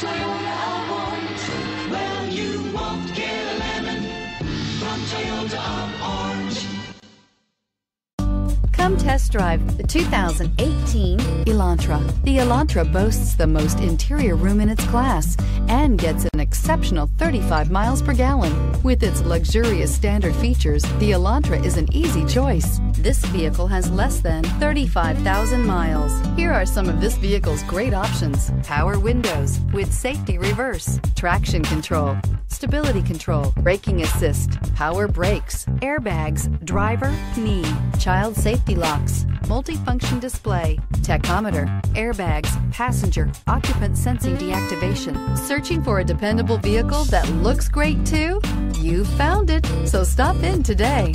Toyota Orange. Well, you won't get a lemon from Toyota Orange. Come test drive the 2018 Elantra. The Elantra boasts the most interior room in its class and gets an exceptional 35 miles per gallon. With its luxurious standard features, the Elantra is an easy choice. This vehicle has less than 35,000 miles. Here are some of this vehicle's great options. Power windows with safety reverse, traction control, stability control, braking assist, power brakes, airbags, driver, knee, child safety locks, multifunction display, tachometer, airbags, passenger, occupant sensing deactivation. Searching for a dependable vehicle that looks great too? You found it, so stop in today.